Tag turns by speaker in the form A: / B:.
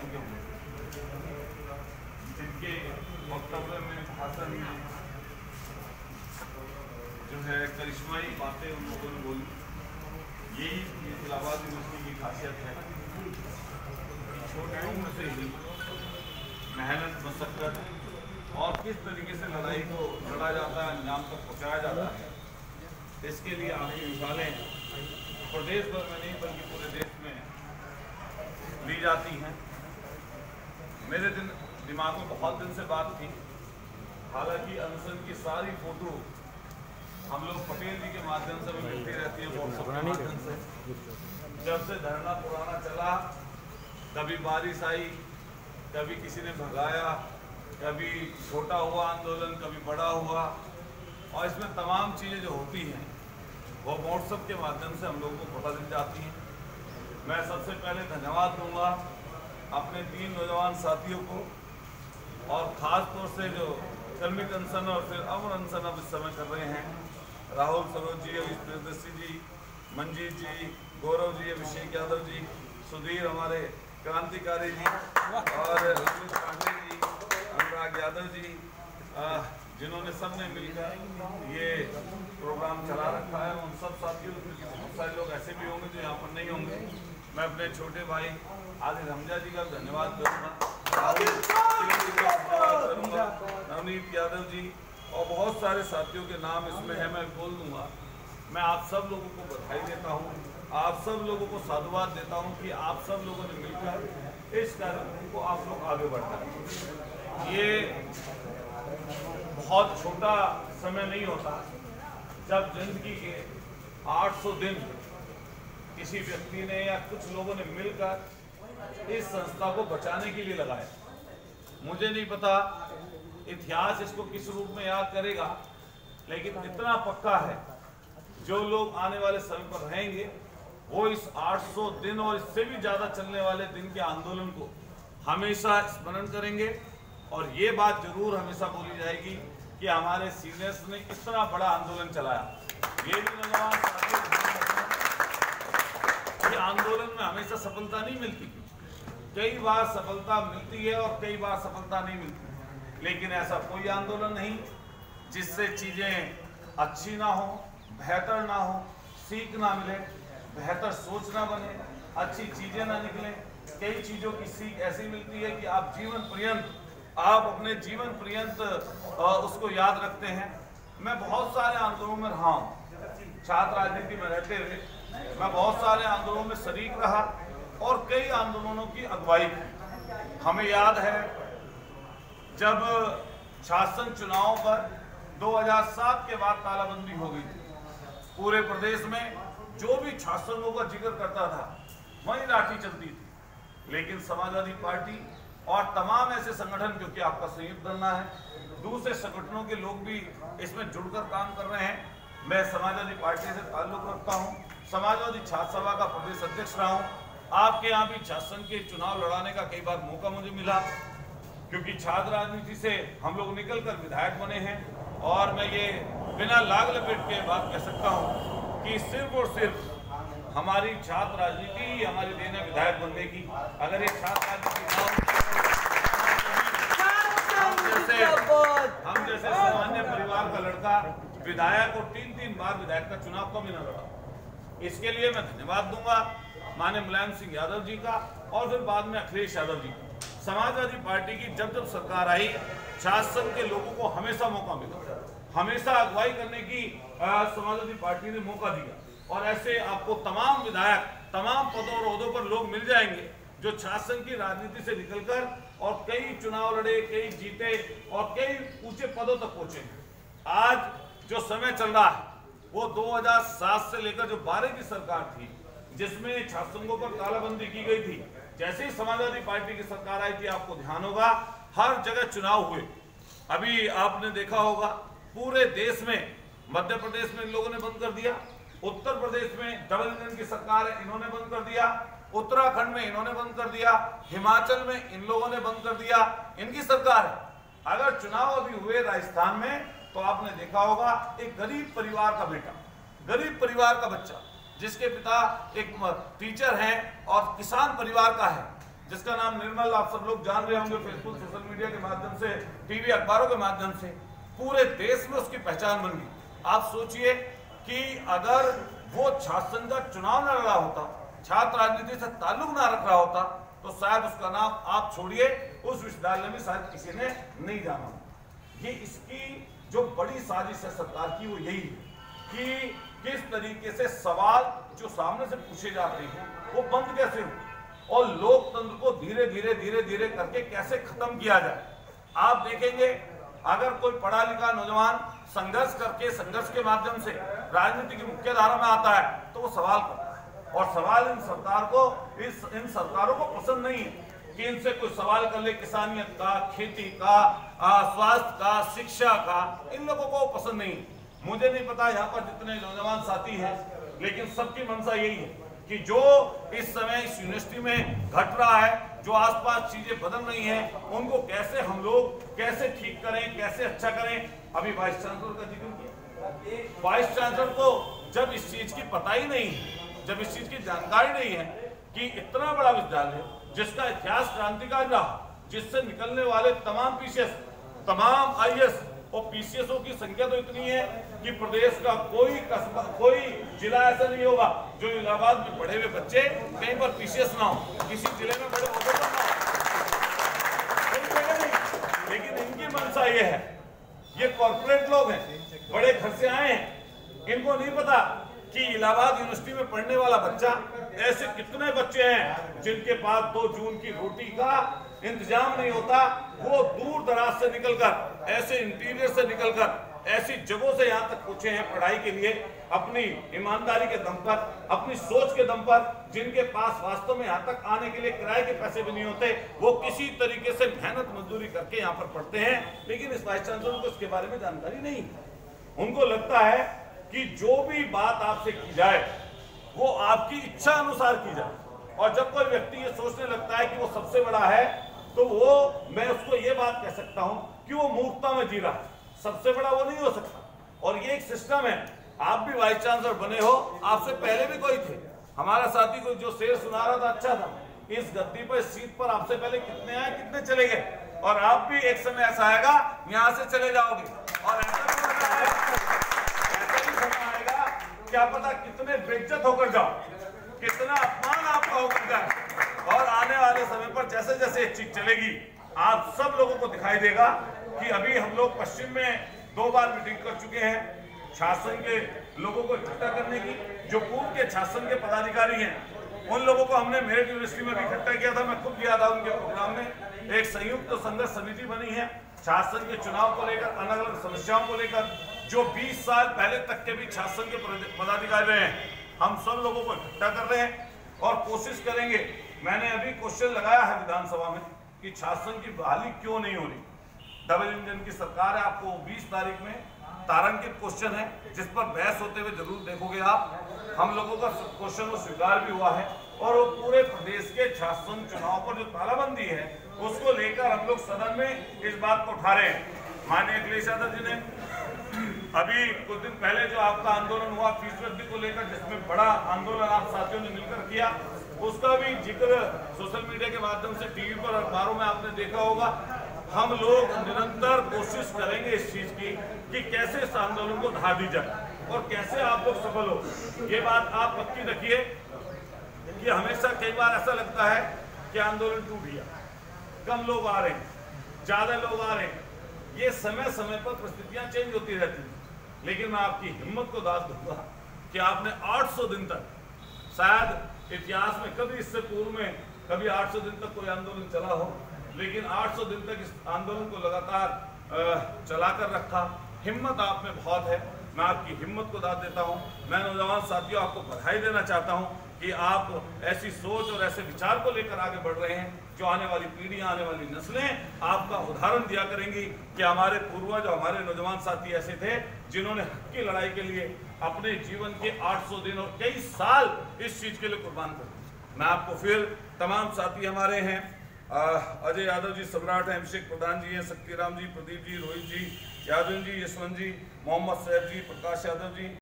A: उनके हुए जिनके वक्तव्य में भाषण जो है करिश्माई बातें उन लोगों ने बोली यही इलाहाबाद यूनिवर्सिटी की खासियत है छोटे उम्र से ही मेहनत मशक्कत और किस तरीके से लड़ाई को लड़ा जाता है अंजाम तक पहुँचाया जाता है इसके लिए आपकी मिसालें प्रदेश भर में नहीं बल्कि पूरे देश में ली जाती हैं। मेरे दिन दिमाग में बहुत दिन से बात थी। हालाँकि अनशन की सारी फ़ोटो हम लोग पटेल जी के माध्यम से भी मिलती रहती है व्हाट्सएप के माध्यम से। जब से धरना पुराना चला कभी बारिश आई कभी किसी ने भगाया कभी छोटा हुआ आंदोलन कभी बड़ा हुआ और इसमें तमाम चीज़ें जो होती हैं वो व्हाट्सएप के माध्यम से हम लोगों को पता चल जाती हैं। मैं सबसे पहले धन्यवाद दूँगा अपने तीन नौजवान साथियों को और ख़ास तौर से जो कर्मिक अनशन और फिर अमर अनशन अब इस समय कर रहे हैं, राहुल सरोज जी अभिष प्रियदर्शी जी मंजीत जी, गौरव जी, अभिषेक यादव जी, सुधीर हमारे क्रांतिकारी जी और रमेश पांडे जी, अनुराग यादव जी जिन्होंने सबने मिलकर ये प्रोग्राम चला रखा है। उन सब साथियों बहुत सारे लोग ऐसे भी होंगे जो यहाँ पर नहीं होंगे। मैं अपने छोटे भाई आदिल हमजा जी का धन्यवाद करूँगा। राहुल जी का धन्यवाद करूँगा। नवनीत यादव जी और बहुत सारे साथियों के नाम इसमें है मैं बोल दूँगा। मैं आप सब लोगों को बधाई देता हूँ आप सब लोगों को साधुवाद देता हूँ कि आप सब लोगों ने मिलकर इस कार्यक्रम को आप लोग आगे बढ़ाए। ये बहुत छोटा समय नहीं होता। जब ज़िंदगी के 800 दिन किसी व्यक्ति ने या कुछ लोगों ने मिलकर इस संस्था को बचाने के लिए लगाया। मुझे नहीं पता इतिहास इसको किस रूप में याद करेगा, लेकिन इतना पक्का है, जो लोग आने वाले समय पर रहेंगे, वो इस 800 दिन और इससे भी ज़्यादा चलने वाले दिन के आंदोलन को हमेशा स्मरण करेंगे। और ये बात ज़रूर हमेशा बोली जाएगी कि हमारे सीनियर्स ने इतना बड़ा आंदोलन चलाया। ये भी नौजवान ये आंदोलन में हमेशा सफलता नहीं मिलती। कई बार सफलता मिलती है और कई बार सफलता नहीं मिलती लेकिन ऐसा कोई आंदोलन नहीं जिससे चीज़ें अच्छी ना हो, बेहतर ना हो, सीख ना मिले, बेहतर सोच ना बने, अच्छी चीज़ें ना निकले। कई चीज़ों की सीख ऐसी मिलती है कि आप जीवन पर्यंत, आप अपने जीवन पर्यंत उसको याद रखते हैं। मैं बहुत सारे आंदोलनों में रहा हूँ। छात्र राजनीति में रहते हुए मैं बहुत सारे आंदोलनों में शरीक रहा और कई आंदोलनों की अगुवाई की। हमें याद है, जब शासन चुनाव पर 2007 के बाद तालाबंदी हो गई थी, पूरे प्रदेश में जो भी शासकों का ज़िक्र करता था, वही लाठी चलती थी। लेकिन समाजवादी पार्टी और तमाम ऐसे संगठन, क्योंकि आपका संयुक्त धरना है, दूसरे संगठनों के लोग भी इसमें जुड़कर काम कर रहे हैं। मैं समाजवादी पार्टी से ताल्लुक रखता हूँ। समाजवादी छात्र सभा का प्रदेश अध्यक्ष रहा हूँ। आपके यहाँ भी शासन के चुनाव लड़ाने का कई बार मौका मुझे मिला, क्योंकि छात्र राजनीति से हम लोग निकल कर विधायक बने हैं और मैं ये बिना लाग लपेट के बात कह सकता हूँ कि सिर्फ़ और सिर्फ़ हमारी छात्र राजनीति हमारी देना विधायक बनने की अगर ये छात्र राजनीति हम जैसे सामान्य परिवार का लड़का, विधायक और तीन तीन बार विधायक का चुनाव कभी न लड़ा। इसके लिए मैं धन्यवाद दूँगा माने मुलायम सिंह यादव जी का और फिर बाद में अखिलेश यादव जी का। समाजवादी पार्टी की जब जब सरकार आई, शासन के लोगों को हमेशा मौका मिला। हमेशा अगुवाई करने की समाजवादी पार्टी ने मौका दिया। और ऐसे आपको तमाम विधायक, तमाम पदों और ओहदों पर लोग मिल जाएँगे, जो शासन की राजनीति से निकलकर और कई चुनाव लड़े, कई जीते और कई ऊँचे पदों तक पहुँचे आज जो समय चल रहा है वो 2007 से लेकर जो बारह की सरकार थी, जिसमें शासकों पर तालाबंदी की गई थी, जैसे ही समाजवादी पार्टी की सरकार आई थी, आपको ध्यान होगा, हर जगह चुनाव हुए। अभी आपने देखा होगा, पूरे देश में, मध्य प्रदेश में लोगों ने बंद कर दिया, उत्तर प्रदेश में डबल इंजन की सरकार है इन्होंने बंद कर दिया, उत्तराखंड में इन्होंने बंद कर दिया, हिमाचल में इन लोगों ने बंद कर दिया, इनकी सरकार है। अगर चुनाव अभी हुए राजस्थान में तो आपने देखा होगा, एक गरीब परिवार का बेटा, गरीब परिवार का बच्चा, जिसके पिता एक टीचर हैं और किसान परिवार का है, जिसका नाम निर्मल, आप सब लोग जान रहे होंगे फेसबुक सोशल मीडिया के माध्यम से टीवी अखबारों के माध्यम से, पूरे देश में उसकी पहचान बन गई। आप सोचिए कि अगर वो छात्र संघ का चुनाव न लड़ा होता, छात्र राजनीति से ताल्लुक ना रख रहा होता तो शायद उसका नाम आप छोड़िए, उस विश्वविद्यालय में शायद किसी ने नहीं जाना ये इसकी जो बड़ी साजिश है सरकार की, वो यही है कि किस तरीके से सवाल जो सामने से पूछे जाते हैं, वो बंद कैसे हो? और लोकतंत्र को धीरे धीरे धीरे धीरे करके कैसे खत्म किया जाए? आप देखेंगे, अगर कोई पढ़ा लिखा नौजवान संघर्ष करके, संघर्ष के माध्यम से राजनीति की मुख्य धारा में आता है तो वो सवाल करता है। और सवाल इन सरकार को, इस, इन सरकारों को पसंद नहीं है। कि इनसे कोई सवाल कर ले, किसानियत का, खेती का स्वास्थ्य का, शिक्षा का, इन लोगों को पसंद नहीं मुझे नहीं पता यहाँ पर जितने नौजवान साथी हैं, लेकिन सबकी मनसा यही है कि जो इस समय इस यूनिवर्सिटी में घट रहा है, जो आसपास चीज़ें बदल रही हैं, उनको कैसे हम लोग कैसे ठीक करें, कैसे अच्छा करें? अभी वाइस चांसलर का ज़िक्र किया। वाइस चांसलर को जब इस चीज़ की पता ही नहीं जब इस चीज़ की जानकारी नहीं है कि इतना बड़ा विद्यालय, जिसका इतिहास क्रांतिकारी रहा, जिससे निकलने वाले तमाम पीसीएस तमाम आईएएस और पीसीएसओ की संख्या तो इतनी है कि प्रदेश का कोई कस्बा, कोई जिला ऐसा नहीं होगा जो इलाहाबाद में पढ़े हुए बच्चे कहीं पर पीसीएस ना हो। किसी ज़िले में बड़े होते ना हो। लेकिन इनकी मंशा ये है। ये कॉर्पोरेट लोग हैं। बड़े घर से आए हैं। इनको नहीं पता कि इलाहाबाद यूनिवर्सिटी में पढ़ने वाला बच्चा, ऐसे कितने बच्चे हैं जिनके पास दो जून की रोटी का इंतज़ाम नहीं होता, वो दूर दराज से निकलकर, ऐसे इंटीरियर से निकलकर, ऐसी जगहों से यहाँ तक पूछे हैं पढ़ाई के लिए, अपनी ईमानदारी के दम पर, अपनी सोच के दम पर, जिनके पास वास्तव में यहाँ तक आने के लिए किराए के पैसे भी नहीं होते, वो किसी तरीके से मेहनत मजदूरी करके यहाँ पर पढ़ते हैं, लेकिन इस वाइस चांसलर को इसके बारे में जानकारी नहीं उनको लगता है कि जो भी बात आपसे की जाए, वो आपकी इच्छा अनुसार की जाए। और जब कोई व्यक्ति ये सोचने लगता है कि वो सबसे बड़ा है तो वो, मैं उसको ये बात कह सकता हूँ कि वो मूर्खता में जी रहा है। सबसे बड़ा वो नहीं हो सकता। और ये एक सिस्टम है। आप भी वाइस चांसलर बने हो। आपसे पहले भी कोई थे। हमारा साथी को जो शेर सुना रहा था अच्छा था। इस गद्दी पर, इस सीट पर आपसे पहले कितने आए, कितने चले गए? और आप भी एक समय ऐसा आएगा, यहाँ से चले जाओगे। और ऐसा क्या पता कितने बेज्जत होकर जाओ, कितना अपमान आपका होकर जाए। और आने वाले समय पर जैसे जैसे एक चीज़ चलेगी, आप सब लोगों को दिखाई देगा कि अभी हम लोग पश्चिम में दो बार मीटिंग कर चुके हैं शासन के लोगों को इकट्ठा करने की, जो पूर्व के शासन के पदाधिकारी हैं, उन लोगों को हमने मेरिट यूनिवर्सिटी में भी इकट्ठा किया था। मैं खुद गया था उनके प्रोग्राम में। एक संयुक्त संघर्ष समिति बनी है, शासन के चुनाव को लेकर अलग अलग समस्याओं को लेकर जो 20 साल पहले तक के भी शासन के पदाधिकारी रहे हैं। हम सब लोगों को इकट्ठा कर रहे हैं और कोशिश करेंगे। मैंने अभी क्वेश्चन लगाया है विधानसभा में कि शासन की बहाली क्यों नहीं हो रही? डबल इंजन की सरकार है, आपको 20 तारीख में तारांकित क्वेश्चन है, जिस पर बहस होते हुए ज़रूर देखोगे आप। हम लोगों का क्वेश्चन वो स्वीकार भी हुआ है और वो पूरे प्रदेश के शासन चुनाव पर जो तालाबंदी है, उसको लेकर हम लोग सदन में इस बात को उठा रहे हैं। माननीय अखिलेश यादव जी ने अभी कुछ दिन पहले जो आपका आंदोलन हुआ, फ़ीस वृद्धि को लेकर, जिसमें बड़ा आंदोलन आप साथियों ने मिलकर किया, उसका भी ज़िक्र सोशल मीडिया के माध्यम से टीवी पर अखबारों में आपने देखा होगा। हम लोग निरंतर कोशिश करेंगे इस चीज़ की, कि कैसे इस आंदोलन को धा दी जाए और कैसे आप लोग सफल हो। ये बात आप पक्की रखिए कि हमेशा कई बार ऐसा लगता है कि आंदोलन टूट गया। कम लोग आ रहे हैं, ज़्यादा लोग आ रहे हैं। ये समय समय पर परिस्थितियाँ चेंज होती रहती हैं। लेकिन मैं आपकी हिम्मत को दाद दूँगा कि आपने 800 दिन तक, शायद इतिहास में कभी इससे पूर्व में कभी 800 दिन तक कोई आंदोलन चला हो, लेकिन 800 दिन तक इस आंदोलन को लगातार चलाकर रखा। हिम्मत आप में बहुत है। मैं आपकी हिम्मत को दाद देता हूँ। मैं नौजवान साथियों, आपको बधाई देना चाहता हूँ कि आप ऐसी सोच और ऐसे विचार को लेकर आगे बढ़ रहे हैं। जो आने वाली पीढ़ियाँ, आने वाली नस्लें आपका उदाहरण दिया करेंगी कि हमारे पूर्वज, हमारे नौजवान साथी ऐसे थे जिन्होंने हक की लड़ाई के लिए अपने जीवन के 800 दिन और कई साल इस चीज़ के लिए कुर्बान कर मैं आपको फिर तमाम साथी हमारे हैं अजय यादव जी, सम्राट हैं, अभिषेक प्रधान जी हैं, शक्तिराम जी, प्रदीप जी, रोहित जी, यादव जी, यशवंत जी, मोहम्मद सैफ जी, प्रकाश यादव जी।